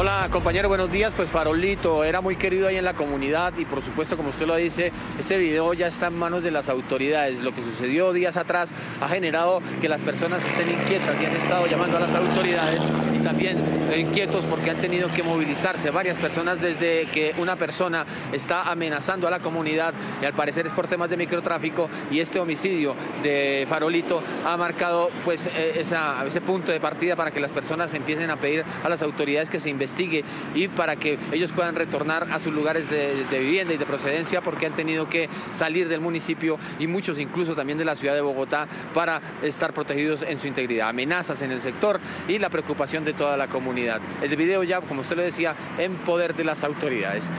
Hola compañero, buenos días. Pues Farolito era muy querido ahí en la comunidad y por supuesto, como usted lo dice, ese video ya está en manos de las autoridades. Lo que sucedió días atrás ha generado que las personas estén inquietas y han estado llamando a las autoridades y también inquietos porque han tenido que movilizarse varias personas desde que una persona está amenazando a la comunidad y al parecer es por temas de microtráfico y este homicidio de Farolito ha marcado pues eh, ese punto de partida para que las personas empiecen a pedir a las autoridades que se investigue y para que ellos puedan retornar a sus lugares de, vivienda y de procedencia porque han tenido que salir del municipio y muchos incluso también de la ciudad de Bogotá para estar protegidos en su integridad. Amenazas en el sector y la preocupación de toda la comunidad. El video ya, como usted lo decía, en poder de las autoridades.